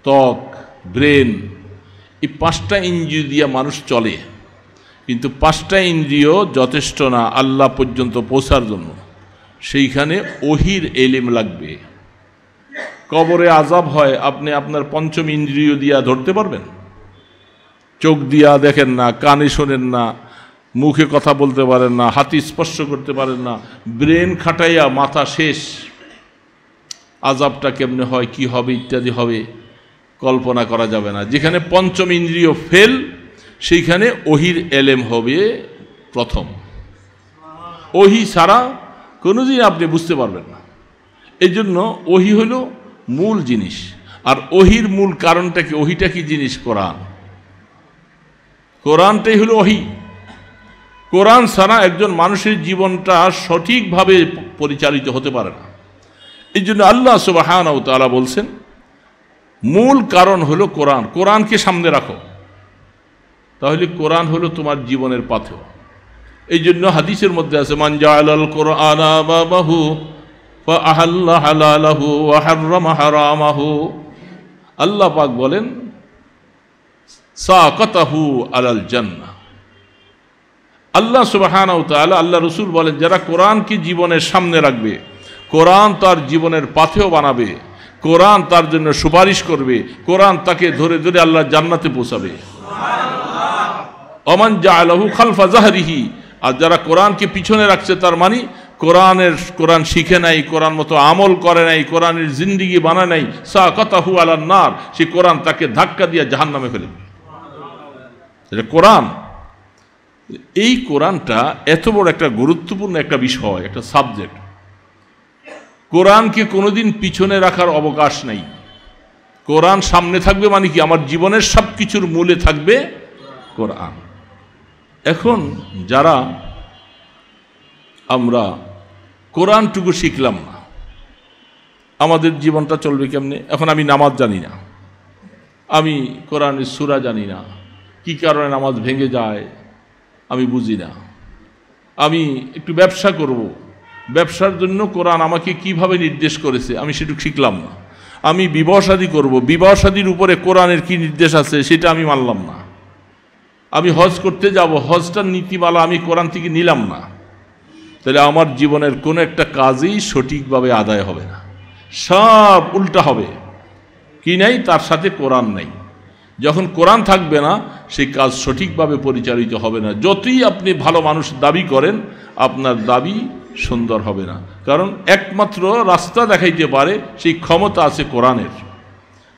ত্বক, ব্রেন, এই পাঁচটা ইন্দ্রিয় দিয়ে মানুষ চলে। কিন্তু পাঁচটা ইন্দ্রিয় যথেষ্ট না আল্লাহ পর্যন্ত পৌঁছার জন্য। সেইখানে ওহির এলিম লাগবে। কবরে আজাব হয়, আপনি আপনার পঞ্চম ইন্দ্রিয় দিয়া ধরতে পারবেন? চোখ দিয়া দেখেন না, কানে শোনেন না, মুখে কথা বলতে পারেন না, হাতি স্পর্শ করতে পারেন না, ব্রেন খাটাইয়া মাথা শেষ। আজাবটা কেমনে হয়, কি হবে ইত্যাদি হবে কল্পনা করা যাবে না। যেখানে পঞ্চম ইন্দ্রিয় ফেল সেইখানে ওহির এলেম হবে প্রথম। ওহি ছাড়া কোনোদিন আপনি বুঝতে পারবেন না। এই জন্য ওহি হল মূল জিনিস। আর ওহির মূল কারণটা কি ওহিটা কি জিনিস? কোরআন। কোরআনটাই হলো ওহি কোরআন ছাড়া একজন মানুষের জীবনটা সঠিকভাবে পরিচালিত হতে পারে না। এই জন্য আল্লাহ সুবাহান তালা বলছেন, মূল কারণ হলো কোরআন। কোরআনকে সামনে রাখো। তাহলে কোরআন হলো তোমার জীবনের পাথেও এই জন্য হাদিসের মধ্যে আছে, মান জাআলাল কোরআন আল্লাহ পাক বলেন আলাল জান্নাহ। আল্লাহ সুবাহানাউ তাআলা, আল্লাহ রসুল বলেন, যারা কোরআনকে জীবনের সামনে রাখবে কোরআন তার জীবনের পাথেও বানাবে। কোরআন তার জন্য সুপারিশ করবে। কোরআন তাকে ধরে ধরে আল্লাহ জান্নাতে পৌঁছাবে। অমান জাহু খালফা জাহরিহি। আর যারা কোরআনকে পিছনে রাখছে তার মানে কোরআনের, কোরআন শিখে নাই, কোরআন মতো আমল করে নাই, কোরআনের জিন্দিগি বানায় নাই সা কথাহু নার। সে কোরআন তাকে ধাক্কা দিয়ে জাহান নামে ফেলে কোরআন। এই কোরআনটা এত বড় একটা গুরুত্বপূর্ণ একটা বিষয়, একটা সাবজেক্ট। কোরআনকে কোনোদিন পিছনে রাখার অবকাশ নেই। কোরআন সামনে থাকবে মানে কি? আমার জীবনের সব কিছুর মূলে থাকবে কোরআন। এখন যারা আমরা কোরআনটুকু শিখলাম না, আমাদের জীবনটা চলবে কেমনে? এখন আমি নামাজ জানি না। আমি কোরআনের সুরা জানি না। কি কারণে নামাজ ভেঙে যায়? আমি বুঝি না। আমি একটু ব্যবসা করব। ব্যবসার জন্য কোরআন আমাকে কীভাবে নির্দেশ করেছে? আমি সেটুকু শিখলাম না। আমি বিবাহ করব করব। বিবাহ উপরে কোরআনের কি নির্দেশ আছে সেটা আমি মানলাম না। আমি হজ করতে যাব, হজটার নীতিমালা আমি কোরআন থেকে নিলাম না। তাহলে আমার জীবনের কোনো একটা কাজই সঠিকভাবে আদায় হবে না। সব উল্টা হবে। কি নাই? তার সাথে কোরআন নাই। যখন কোরআন থাকবে না সেই কাজ সঠিকভাবে পরিচালিত হবে না। যতই আপনি ভালো মানুষ দাবি করেন, আপনার দাবি সুন্দর হবে না। কারণ একমাত্র রাস্তা দেখাইতে পারে সেই ক্ষমতা আছে কোরআনের।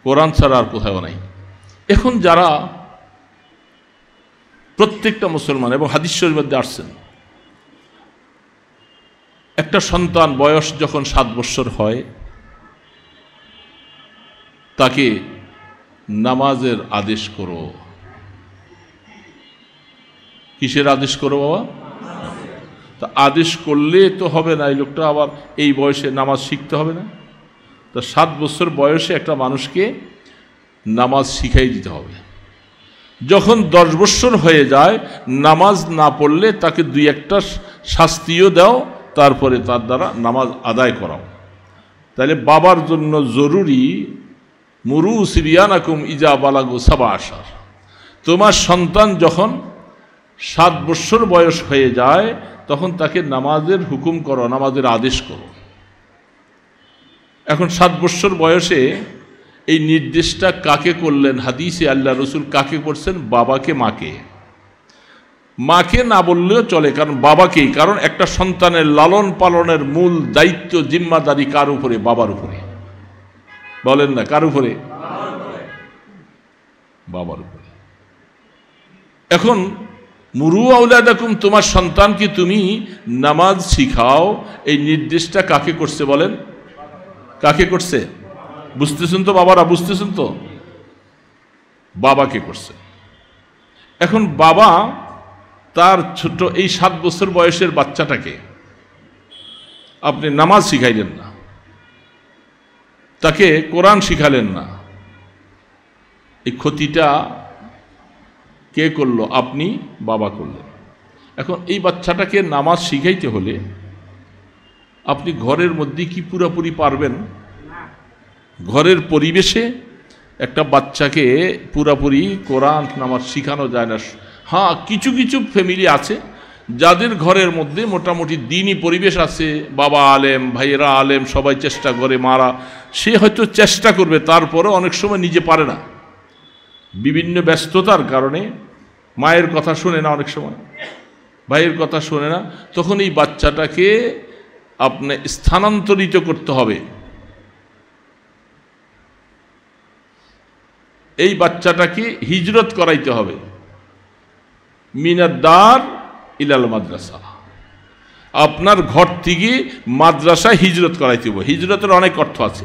কোরআন ছাড়া আর কোথাও নাই। এখন যারা প্রত্যেকটা মুসলমান এবং হাদিশ্বরের মধ্যে আসছেন, একটা সন্তান বয়স যখন সাত বৎসর হয়, তাকে নামাজের আদেশ করো। কিসের আদেশ করো বাবা? তা আদেশ করলে তো হবে না, এই লোকটা আবার এই বয়সে নামাজ শিখতে হবে না। তা সাত বছর বয়সে একটা মানুষকে নামাজ শিখাই দিতে হবে। যখন দশ বৎসর হয়ে যায়, নামাজ না পড়লে তাকে দুই একটা শাস্তিও দাও, তারপরে তার দ্বারা নামাজ আদায় করাও। তাহলে বাবার জন্য জরুরি, মুরু সিরিয়ানাকুম ইজা বালাগু সাবা আসার তোমার সন্তান যখন সাত বৎসর বয়স হয়ে যায় তখন তাকে নামাজের হুকুম করো, নামাজের আদেশ করো। এখন সাত বৎসর বয়সে এই নির্দেশটা কাকে করলেন? হাদিসে আল্লাহ রসুল কাকে করছেন? বাবাকে, মাকে। মাকে না বললেও চলে, কারণ বাবাকেই, কারণ একটা সন্তানের লালন পালনের মূল দায়িত্ব জিম্মাদারি কার উপরে? বাবার উপরে। বলেন না, কার উপরে। বাবার উপরে। এখন মুরু আউলাদাকুম, তোমার সন্তানকে তুমি নামাজ শিখাও? এই নির্দেশটা কাকে করছে বলেন? কাকে করছে? বুঝতেছেন তো বাবারা, বুঝতেছেন তো? বাবাকে করছে। এখন বাবা তার ছোট, এই সাত বছর বয়সের বাচ্চাটাকে আপনি নামাজ শিখাইলেন না। তাকে কোরআন শিখালেন না। এই ক্ষতিটা কে করল? আপনি, বাবা করলেন। এখন এই বাচ্চাটাকে নামাজ শিখাইতে হলে আপনি ঘরের মধ্যে কি পুরোপুরি পারবেন? ঘরের পরিবেশে একটা বাচ্চাকে পুরাপুরি কোরআন নামাজ শিখানো যায় না। হ্যাঁ কিছু কিছু ফ্যামিলি আছে যাদের ঘরের মধ্যে মোটামুটি দিনই পরিবেশ আছে। বাবা আলেম, ভাইয়েরা আলেম, সবাই চেষ্টা করে মারা। সে হয়তো চেষ্টা করবে তারপরে অনেক সময় নিজে পারে না। বিভিন্ন ব্যস্ততার কারণে মায়ের কথা শোনে না অনেক সময়। ভাইয়ের কথা শোনে না। তখন এই বাচ্চাটাকে আপনি স্থানান্তরিত করতে হবে। এই বাচ্চাটাকে হিজরত করাইতে হবে। মিনাদ্দার ইলাল মাদ্রাসা। আপনার ঘর থেকে মাদ্রাসায় হিজরত করাইতে হবে। হিজরতের অনেক অর্থ আছে।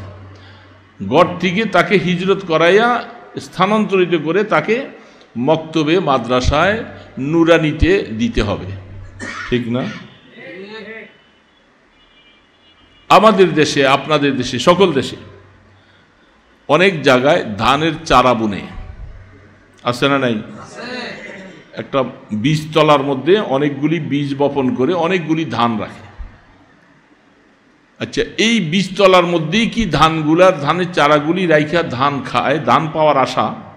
ঘর থেকে তাকে হিজরত করাইয়া স্থানান্তরিত করে তাকে মক্তবে, মাদ্রাসায় নুরানিতে দিতে হবে। ঠিক না? আমাদের দেশে, আপনাদের দেশে, সকল দেশে অনেক জায়গায় ধানের চারা বুনে। আছে না নাই? একটা বীজতলার মধ্যে অনেকগুলি বীজ বপন করে অনেকগুলি ধান রাখে। আচ্ছা এই বীজতলার মধ্যেই কি ধানগুলার ধানের চারাগুলি রাইখা ধান খায়, ধান পাওয়ার আশা?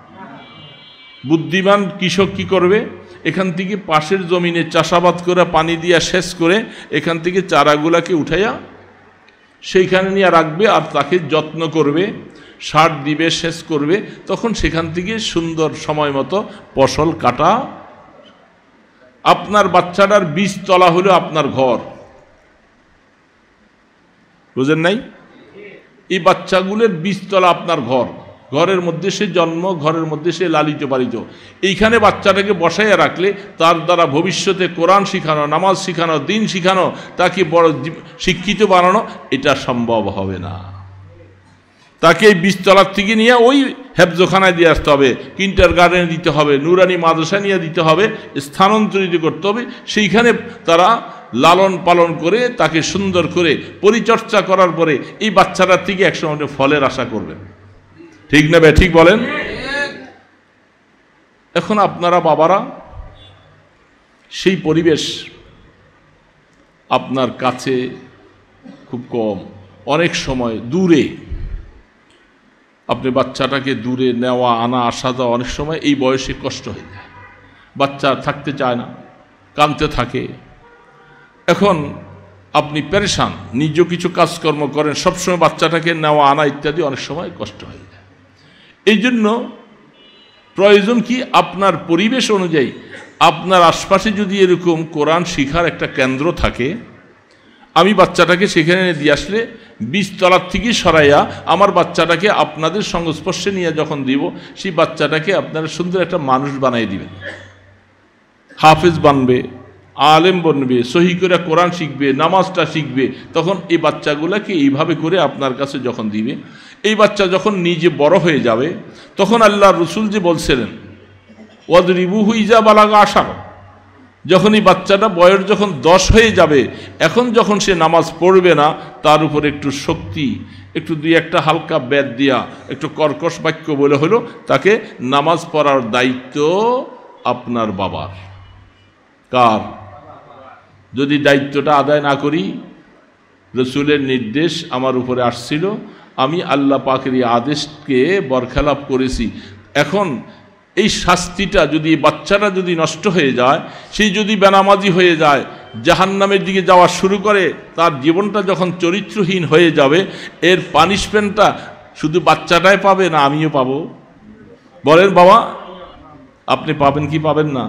বুদ্ধিমান কৃষক কি করবে? এখান থেকে পাশের জমিনে চাষাবাদ করে পানি দিয়া শেষ করে এখান থেকে চারাগুলাকে উঠাইয়া সেইখানে নিয়ে রাখবে আর তাকে যত্ন করবে, সার দিবে শেষ করবে। তখন সেখান থেকে সুন্দর সময় মতো ফসল কাটা। আপনার বাচ্চাটার বীজ তলা হলো আপনার ঘর। বুঝেন নাই? এই বাচ্চাগুলোর বীজতলা আপনার ঘর। ঘরের মধ্যে সে জন্ম, ঘরের মধ্যে সে লালিত পালিত। এইখানে বাচ্চাটাকে বসাইয়া রাখলে তার দ্বারা ভবিষ্যতে কোরআন শিখানো, নামাজ শিখানো, দিন শিখানো, তাকে বড় শিক্ষিত বানানো, এটা সম্ভব হবে না। তাকে এই বীজতলার থেকে নিয়ে ওই হেফজোখানায় দিয়ে আসতে হবে, কিন্টার গার্ডেনে দিতে হবে, নুরানি মাদ্রাসা নিয়ে দিতে হবে, স্থানান্তরিত করতে হবে। সেইখানে তারা লালন পালন করে, তাকে সুন্দর করে পরিচর্চা করার পরে এই বাচ্চাটার থেকে একসময় ফলের আশা করবেন ঠিক না ঠিক বলেন? এখন আপনারা বাবারা, সেই পরিবেশ আপনার কাছে খুব কম। অনেক সময় দূরে, আপনি বাচ্চাটাকে দূরে নেওয়া, আনা, আসা যাওয়া অনেক সময় এই বয়সে কষ্ট হয়ে যায়। বাচ্চা থাকতে চায় না কানতে থাকে। এখন আপনি প্যারেশান নিজ কিছু কাজকর্ম করেন, সবসময় বাচ্চাটাকে নেওয়া, আনা ইত্যাদি অনেক সময় কষ্ট হয়ে যায়। এই জন্য প্রয়োজন কি? আপনার পরিবেশ অনুযায়ী। আপনার আশপাশে যদি এরকম কোরআন শিখার একটা কেন্দ্র থাকে, আমি বাচ্চাটাকে সেখানে দিয়ে আসলে বীজতলার থেকে সরাইয়া আমার বাচ্চাটাকে আপনাদের সংস্পর্শে নিয়ে যখন দিব, সেই বাচ্চাটাকে আপনারা সুন্দর একটা মানুষ বানিয়ে দিবেন। হাফেজ বানবে। আলেম বনবে, সহি করে কোরআন শিখবে, নামাজটা শিখবে, তখন এই বাচ্চাগুলোকে এইভাবে করে আপনার কাছে যখন দিবে, এই বাচ্চা যখন নিজে বড় হয়ে যাবে, তখন আল্লাহ রসুল যে বলছিলেন ওয়াদ রিবু হুইজা বালাগা আসার যখন এই বাচ্চাটা বয়স যখন দশ হয়ে যাবে, এখন যখন সে নামাজ পড়বে না, তার উপর একটু শক্তি, একটু দুই একটা হালকা ব্যাদ দিয়া, একটু কর্কশ বাক্য বলে হলো, তাকে নামাজ পড়ার দায়িত্ব আপনার বাবার। কার? যদি দায়িত্বটা আদায় না করি, রসুলের নির্দেশ আমার উপরে আসছিল, আমি আল্লাহ পাকের এই আদেশকে বরখেলাপ করেছি। এখন এই শাস্তিটা যদি বাচ্চাটা যদি নষ্ট হয়ে যায় সেই যদি বেনামাজি হয়ে যায়, জাহান্নামের দিকে যাওয়া শুরু করে, তার জীবনটা যখন চরিত্রহীন হয়ে যাবে, এর পানিশমেন্টটা শুধু বাচ্চাটাই পাবে না আমিও পাবো? বলেন বাবা, আপনি পাবেন কি পাবেন না?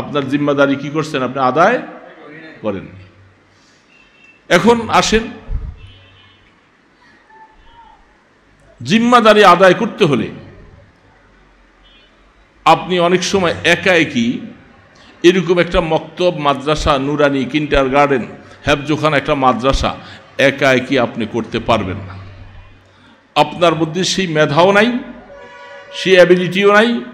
আপনার জিম্মাদারি কি করছেন? আপনি আদায় করেন। এখন আসেন। জিম্মাদারি আদায় করতে হলে আপনি অনেক সময় একা একই এরকম একটা মক্তব, মাদ্রাসা, নুরানি, কিন্টার গার্ডেন, হ্যাবজোখান একটা মাদ্রাসা একা একই আপনি করতে পারবেন না। আপনার মধ্যে সেই মেধাও নাই, সেই অ্যাবিলিটিও নাই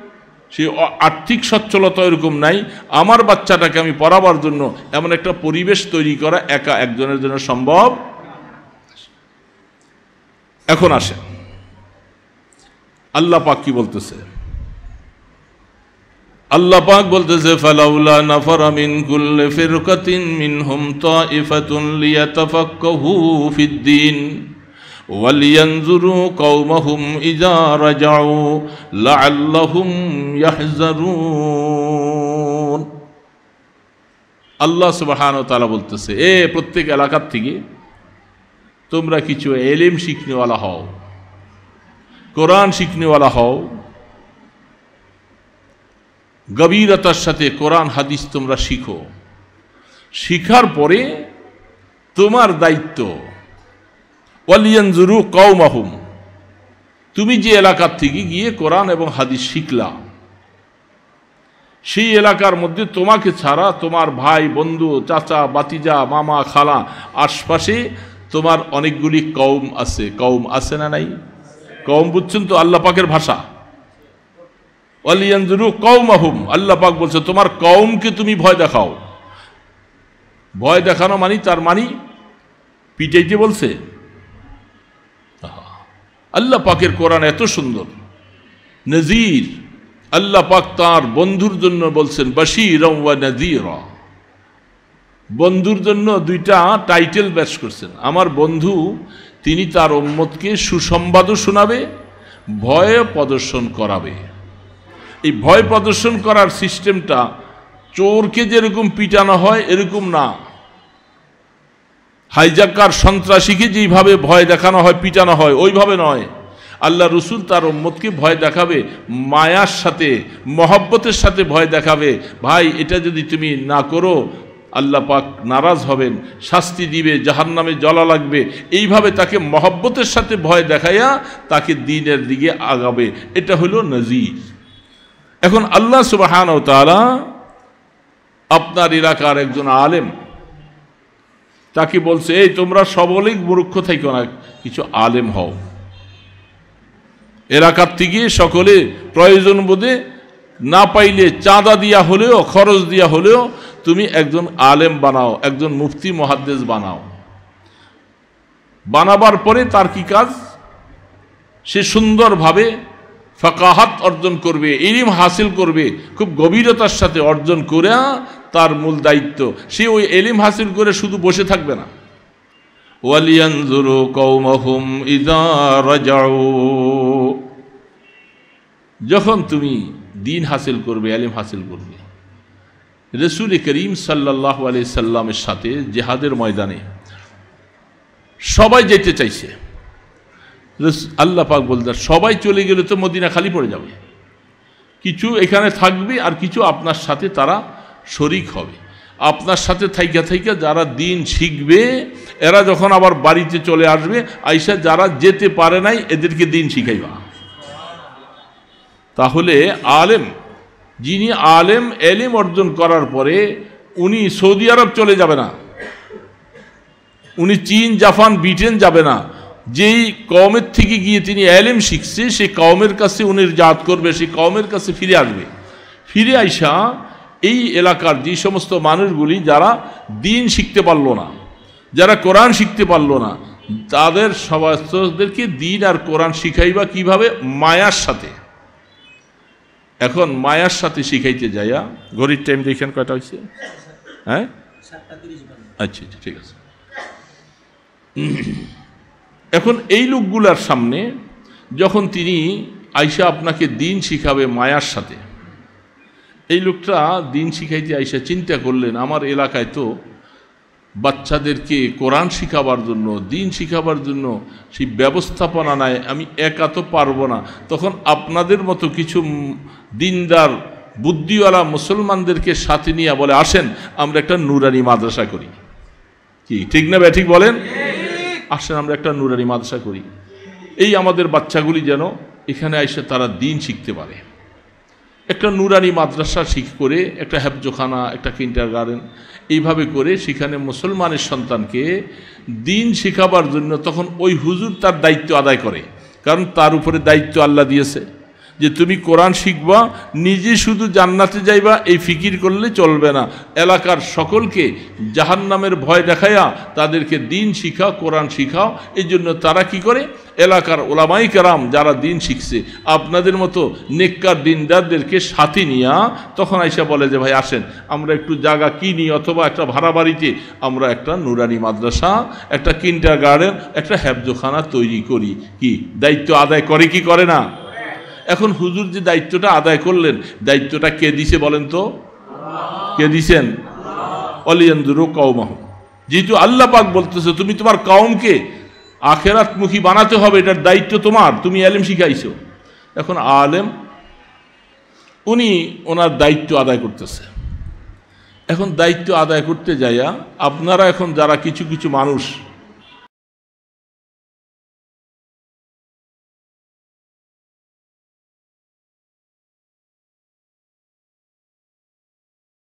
সেই আর্থিক সচ্ছলতা এরকম নাই। আমার বাচ্চাটাকে আমি পড়াবার জন্য এমন একটা পরিবেশ তৈরি করা একা একজনের জন্য সম্ভব? এখন আসে আল্লাহ পাক কি বলতেছে? আল্লাহ পাক বলতেছে, ফালাউলা নাফারা মিন কুল্লি ফিরকাতিন মিনহুম তাইফাতুন লিয়াতাফাক্কাহু ফিদ-দীন ولينظروا قومهم إذا رجعوا لعلهم يحذرون আল্লাহ সুবাহান তালা বলতেছে এ প্রত্যেক এলাকার থেকে তোমরা কিছু এলেম শিখনেওয়ালা হও কোরআন শিখনেওয়ালা হও গভীরতার সাথে কোরআন হাদিস তোমরা শিখো শিখার পরে তোমার দায়িত্ব ওয়ালিয়ানজুরু কৌমাহুম তুমি যে এলাকার থেকে গিয়ে কোরআন এবং হাদিস শিখলা, সেই এলাকার মধ্যে তোমাকে ছাড়া তোমার ভাই, বন্ধু, চাচা, বাতিজা, মামা, খালা আশপাশে তোমার অনেকগুলি কৌম আছে। কৌম আছে না নাই? কৌম বুঝছেন তো আল্লাহ পাকের ভাষা? ওয়ালিয়ানজুরু কৌমাহুম আল্লাহ পাক বলছে, তোমার কৌমকে তুমি ভয় দেখাও। ভয় দেখানো মানি তার মানি পিটাইতে বলছে। আল্লাহ পাকের কোরআন এত সুন্দর। নজির আল্লাহ পাক তার বন্ধুর জন্য বলছেন বাসির নজির বন্ধুর জন্য দুইটা টাইটেল ব্যাস করছেন। আমার বন্ধু, তিনি তার ওম্মতকে সুসংবাদও শোনাবে, ভয় প্রদর্শন করাবে। এই ভয় প্রদর্শন করার সিস্টেমটা চোরকে যেরকম পিটানো হয়, এরকম না। হাইজাক্কার সন্ত্রাসীকে যেইভাবে ভয় দেখানো হয়, পিটানো হয়, ওইভাবে নয়। আল্লাহ রসুল তার উম্মতকে ভয় দেখাবে, মায়ার সাথে, মহব্বতের সাথে ভয় দেখাবে। ভাই, এটা যদি তুমি না করো, আল্লাহ পাক নারাজ হবেন, শাস্তি দিবে জাহান নামে জলা লাগবে। এইভাবে তাকে মহব্বতের সাথে ভয় দেখাইয়া তাকে দিনের দিকে আগাবে। এটা হলো নজির। এখন আল্লাহ সুবাহান তালা আপনার এলাকার একজন আলেম তাকে বলছে, এই, তোমরা সবলেই মূর্খ থাইকো না, কিছু আলেম হও। এলাকার থেকে সকলে প্রয়োজন বোধে না পাইলে চাঁদা দিয়া হলেও, খরচ দিয়া হলেও তুমি একজন আলেম বানাও, একজন মুফতি মহাদ্দেশ বানাও। বানাবার পরে তার কি কাজ? সে সুন্দরভাবে ফাকাহাত অর্জন করবে, ইলিম হাসিল করবে, খুব গভীরতার সাথে অর্জন করে তার মূল দায়িত্ব। সে ওই এলিম হাসিল করে শুধু বসে থাকবে না। ইদা যখন তুমি দিন হাসিল করবে, এলিম হাসিল করবে। রসুল করিম সাল্লাহ আলি সাল্লামের সাথে জেহাদের ময়দানে সবাই যেতে চাইছে। আল্লাহ পাক বলতে সবাই চলে গেলে তো মদিনা খালি পড়ে যাবে। কিছু এখানে থাকবে আর কিছু আপনার সাথে তারা শরিক হবে। আপনার সাথে থাইকা থাইকা যারা দিন শিখবে, এরা যখন আবার বাড়িতে চলে আসবে, আইসা যারা যেতে পারে নাই, এদেরকে দিন শিখাইবা। তাহলে আলেম, যিনি আলেম, এলিম অর্জন করার পরে উনি সৌদি আরব চলে যাবে না। উনি চীন, জাপান, ব্রিটেন যাবে না। যেই কওমের থেকে গিয়ে তিনি এলেম শিখছে সেই কওমের কাছে উনি জাত করবে সেই কওমের কাছে ফিরে আসবে। ফিরে আইসা এই এলাকার যে সমস্ত মানুষগুলি যারা দিন শিখতে পারল না, যারা কোরআন শিখতে পারল না, তাদের সবাইদেরকে দিন আর কোরআন শিখাইবা কীভাবে? মায়ার সাথে। এখন মায়ার সাথে শিখাইতে যাইয়া, ঘড়ির টাইম দেখেন কয়টা হয়েছে হ্যাঁ? আচ্ছা আচ্ছা ঠিক আছে। এখন এই লোকগুলার সামনে যখন তিনি আইসা আপনাকে দিন শিখাবে মায়ার সাথে এই লোকটা দিন শিখাইতে আইসা চিন্তা করলেন, আমার এলাকায় তো বাচ্চাদেরকে কোরআন শিখাবার জন্য, দিন শিখাবার জন্য সেই ব্যবস্থাপনা নাই, আমি একা তো পারব না। তখন আপনাদের মতো কিছু দিনদার বুদ্ধিওয়ালা মুসলমানদেরকে সাথে নিয়ে বলে, আসেন, আমরা একটা নুরানি মাদ্রাসা করি। কি, ঠিক না ঠিক বলেন? আসেন, আমরা একটা নুরানি মাদ্রাসা করি। এই আমাদের বাচ্চাগুলি যেন এখানে এসে তারা দিন শিখতে পারে। একটা নুরানি মাদ্রাসা শিখ করে, একটা হ্যাবজোখানা একটা কিন্টার গার্ডেন এইভাবে করে সেখানে মুসলমানের সন্তানকে দিন শেখাবার জন্য তখন ওই হুজুর তার দায়িত্ব আদায় করে। কারণ তার উপরে দায়িত্ব আল্লাহ দিয়েছে। যে তুমি কোরআন শিখবা, নিজে শুধু জান্নাতে যাইবা, এই ফিকির করলে চলবে না। এলাকার সকলকে জাহান্নামের ভয় দেখাইয়া তাদেরকে দিন শিখাও, কোরআন শিখাও। এই জন্য তারা কি করে? এলাকার ওলামাই কারাম যারা দিন শিখছে, আপনাদের মতো নেককার দিনদারদেরকে সাথে নিয়া তখন আইসা বলে যে, ভাই, আসেন, আমরা একটু জায়গা কিনি অথবা একটা ভাড়া বাড়িতে। আমরা একটা নুরানি মাদ্রাসা, একটা কিন্টার গার্ডেন একটা হ্যাবজোখানা তৈরি করি। কি? দায়িত্ব আদায় করে কি করে না? এখন হুজুর যে দায়িত্বটা আদায় করলেন, দায়িত্বটা কে দিছে বলেন তো? কে দিছেন? অলিয়ান্দুরো কৌমাহ যেহেতু আল্লাহ পাক বলতেছে, তুমি তোমার কওমকে আখেরাতমুখী বানাতে হবে, এটার দায়িত্ব তোমার, তুমি আলেম শিখাইছো। এখন আলেম, উনি ওনার দায়িত্ব আদায় করতেছে। এখন দায়িত্ব আদায় করতে যাইয়া আপনারা এখন যারা কিছু কিছু মানুষ